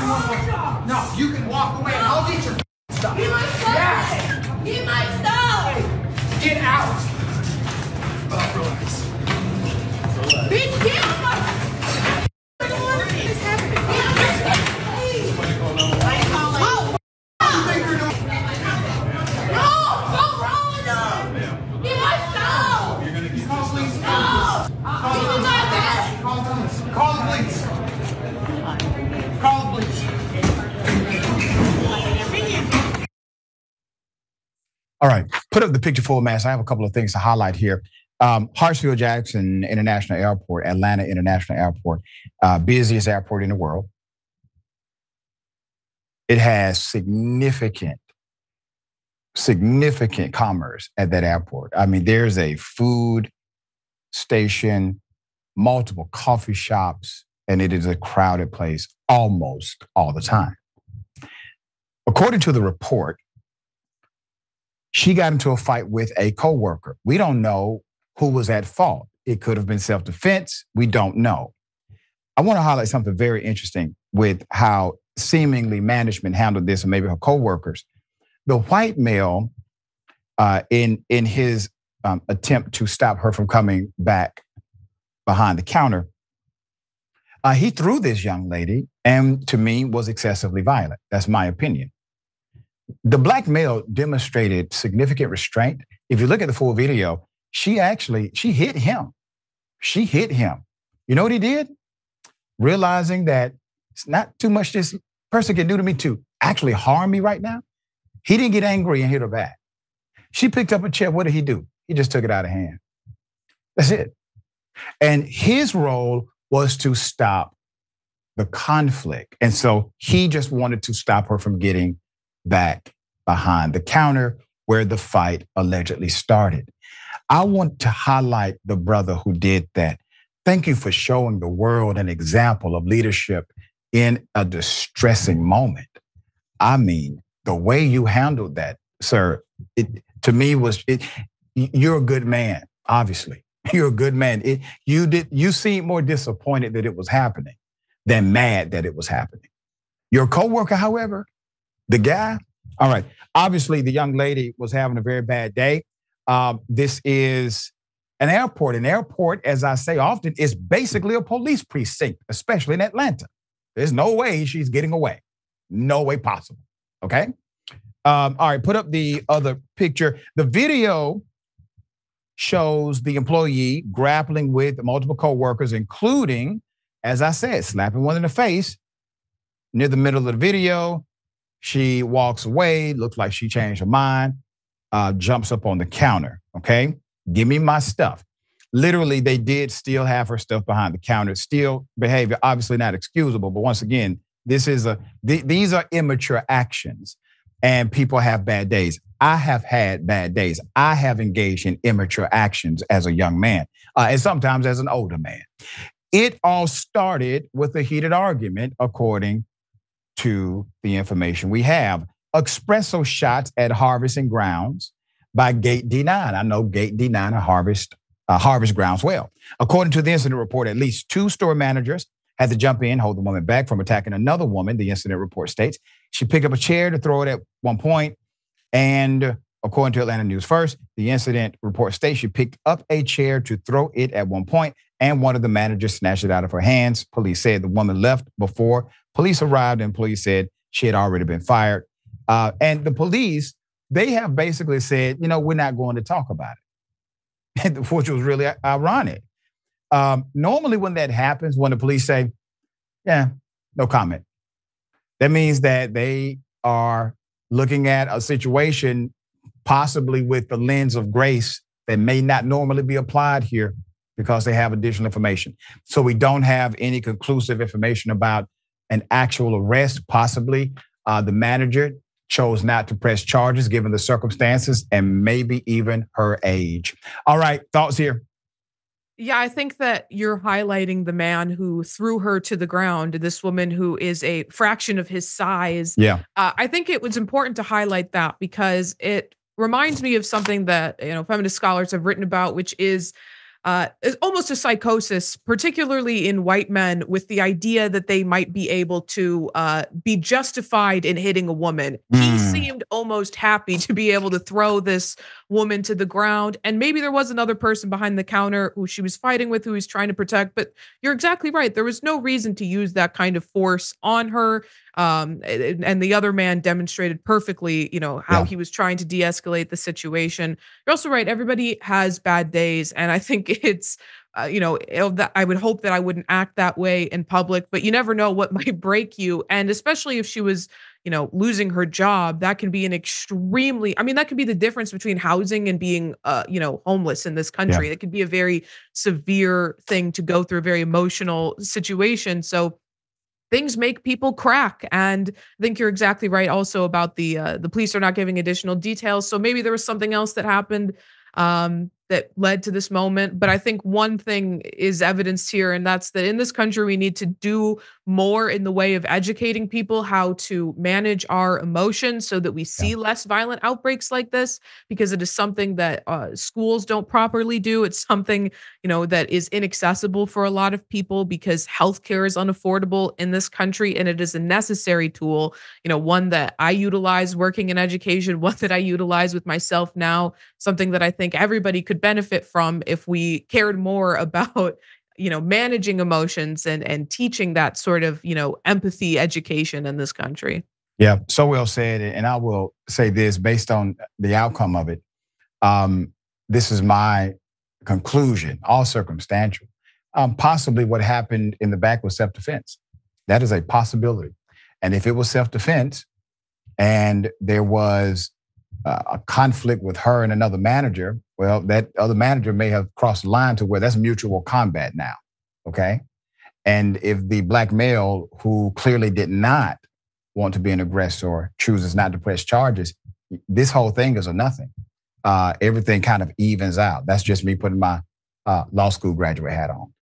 911. No, you can walk away and I'll get your stuff. He might stop. Yeah. He might stop. Get out. Oh, relax. All right, put up the picture full mass. I have a couple of things to highlight here. Um, Hartsfield Jackson International Airport, Atlanta International Airport, uh, busiest airport in the world. It has significant, significant commerce at that airport. I mean, there's a food station, multiple coffee shops, and it is a crowded place almost all the time. According to the report, she got into a fight with a coworker. We don't know who was at fault. It could have been self-defense. We don't know. I want to highlight something very interesting with how seemingly management handled this, and maybe her coworkers. The white male, uh, in in his um, attempt to stop her from coming back behind the counter, uh, he threw this young lady, and to me was excessively violent. That's my opinion the black male demonstrated significant restraint. If you look at the full video, she actually she hit him. She hit him. You know what he did? Realizing that it's not too much this person can do to me to actually harm me right now. He didn't get angry and hit her back. She picked up a chair. What did he do? He just took it out of hand. That's it. And his role was to stop the conflict. And so he just wanted to stop her from getting back behind the counter where the fight allegedly started. I want to highlight the brother who did that. Thank you for showing the world an example of leadership in a distressing moment. I mean, the way you handled that, sir, it to me was it you're a good man, obviously. You're a good man. It, you did you seemed more disappointed that it was happening than mad that it was happening. Your coworker, however, the guy, all right. Obviously, the young lady was having a very bad day. Um, this is an airport. An airport, as I say often, is basically a police precinct, especially in Atlanta. There's no way she's getting away. No way possible. Okay. Um, all right. Put up the other picture. The video shows the employee grappling with multiple coworkers, including, as I said, slapping one in the face near the middle of the video. She walks away, looks like she changed her mind, uh, jumps up on the counter. Okay, give me my stuff. Literally, they did still have her stuff behind the counter. Still behavior, obviously not excusable, but once again, this is a th- these are immature actions, and people have bad days. I have had bad days. I have engaged in immature actions as a young man, uh, and sometimes as an older man. It all started with a heated argument, according to the information we have. Espresso shots at Harvest and Grounds by Gate D9. I know Gate D9 are Harvest, uh, Harvest Grounds well. According to the incident report, at least two store managers had to jump in, hold the woman back from attacking another woman. The incident report states she picked up a chair to throw it at one point, and according to Atlanta News First, the incident report states she picked up a chair to throw it at one point, and one of the managers snatched it out of her hands. Police said the woman left before police arrived, and police said she had already been fired. Uh, and the police, they have basically said, you know, we're not going to talk about it, which was really ironic. Um, normally, when that happens, when the police say, yeah, no comment, that means that they are looking at a situation possibly with the lens of grace that may not normally be applied here because they have additional information. So we don't have any conclusive information about an actual arrest. Possibly uh, the manager chose not to press charges given the circumstances and maybe even her age. All right, thoughts here. Yeah, I think that you're highlighting the man who threw her to the ground, this woman who is a fraction of his size. Yeah. Uh, I think it was important to highlight that because it reminds me of something that, you know, feminist scholars have written about, which is uh, almost a psychosis, particularly in white men, with the idea that they might be able to uh, be justified in hitting a woman. Mm. He hmm. seemed almost happy to be able to throw this woman to the ground. And maybe there was another person behind the counter who she was fighting with, who he's trying to protect. But you're exactly right. There was no reason to use that kind of force on her. Um, and the other man demonstrated perfectly, you know, how yeah. he was trying to de-escalate the situation. You're also right. Everybody has bad days, and I think it's uh, you know, I would hope that I wouldn't act that way in public, but you never know what might break you. And especially if she was, you know, losing her job, that can be an extremely, I mean, that could be the difference between housing and being, uh, you know, homeless in this country. Yeah. It could be a very severe thing to go through, a very emotional situation. So, things make people crack and i think you're exactly right also about the uh, the police are not giving additional details so maybe there was something else that happened um, that led to this moment. But I think one thing is evidenced here, and that's that in this country, we need to do more in the way of educating people how to manage our emotions so that we see yeah. less violent outbreaks like this, because it is something that uh, schools don't properly do. It's something, you know, that is inaccessible for a lot of people because healthcare is unaffordable in this country and it is a necessary tool, you know, one that I utilize working in education, one that I utilize with myself now, something that I think everybody could benefit from if we cared more about you know managing emotions and and teaching that sort of you know empathy education in this country. Yeah so well said and i will say this based on the outcome of it. Um, this is my conclusion all circumstantial. Um, possibly what happened in the back was self-defense. That is a possibility. And if it was self-defense and there was uh, a conflict with her and another manager, well, that other manager may have crossed the line to where that's mutual combat now. Okay. And if the black male who clearly did not want to be an aggressor chooses not to press charges, this whole thing is a nothing. Uh, everything kind of evens out. That's just me putting my uh, law school graduate hat on.